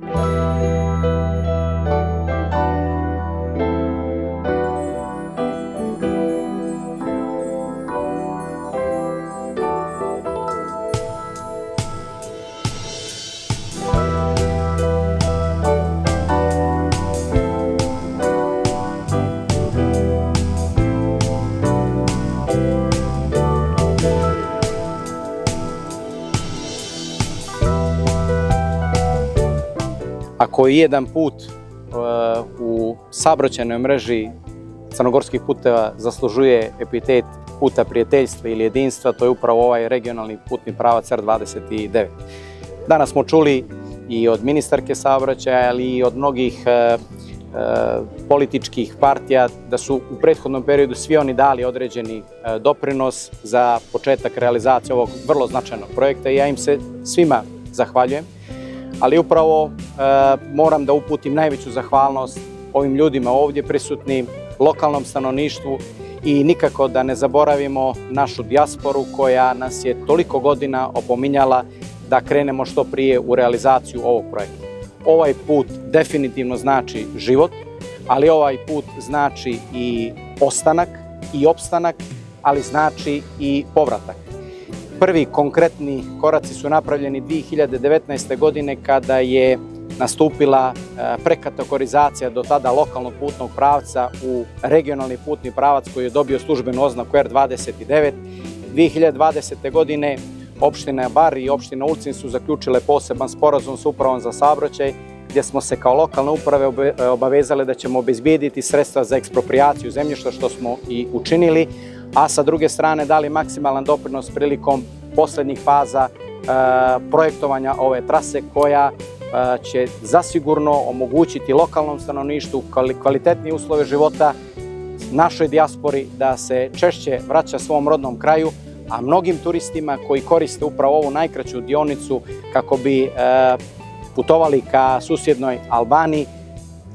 Bye. Je jedan put uh, u saobraćajnoj mreži crnogorskih puteva zaslužuje epitet puta prijateljstva ili jedinstva, to je upravo ovaj regionalni putni pravac R29. Danas smo čuli i od ministarke saobraćaja, ali i od mnogih uh, uh, političkih partija da su u prethodnom periodu svi oni dali određeni doprinos za početak realizacije ovog vrlo značajnog projekta i ja im se svima zahvaljujem ali upravo e, moram da uputim najveću zahvalnost ovim ljudima ovdje prisutnim, lokalnom stanovništvu i nikako da ne zaboravimo našu dijasporu koja nas je toliko godina opominjala da krenemo što prije u realizaciju ovog projekta. Ovaj put definitivno znači život, ali ovaj put znači i ostanak i opstanak, ali znači i povratak. Prvi konkretni koraci su napravljeni 2019. godine kada je nastupila e, prekategorizacija do tada lokalnog putnog pravca u regionalni putni pravac koji je dobio službenu oznaku R29. 2020. godine opština Bar i opština Ulcin su zaključile poseban sporazum s upravom za saobraćaj gdje smo se kao lokalne uprave obavezali da ćemo obezbijediti sredstva za ekspropriaciju zemljišta što smo i učinili, a sa druge strane dali maksimalan doprinos prilikom poslednjih faza e, projektovanja ove trase koja će zasigurno omogućiti lokalnom stanovništvu kvalitetnije uslove života, našoj dijaspori da se češće vraća svom rodnom kraju, a mnogim turistima koji koriste upravo ovu najkraću dionicu kako bi e, putovali ka susjednoj Albaniji,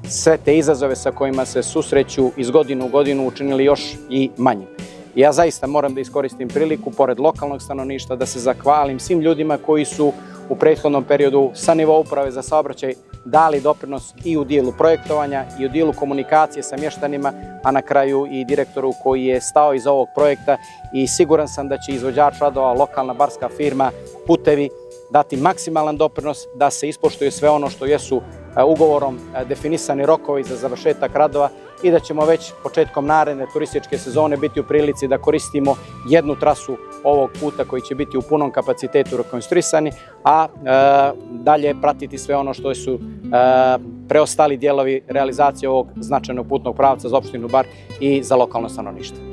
sve te izazove sa kojima se susreću iz godinu u godinu učinili još i manjim. Ja zaista moram da iskoristim priliku, pored lokalnog stanovništva, da se zahvalim svim ljudima koji su u prethodnom periodu sa nivo uprave za saobraćaj dali doprinos i u dijelu projektovanja i u dijelu komunikacije sa mještanima, a na kraju i direktoru koji je stao iz ovog projekta i siguran sam da će izvođač radova, lokalna barska firma, putevi, dati maksimalan doprinos da se ispoštuju sve ono što jesu e, ugovorom e, definisani rokovi za završetak radova i da ćemo već početkom naredne turističke sezone biti u prilici da koristimo jednu trasu ovog puta koji će biti u punom kapacitetu rekonstruisani, a e, dalje pratiti sve ono što su preostali dijelovi realizacije ovog značajnog putnog pravca za opštinu Bar i za lokalno stanovništvo.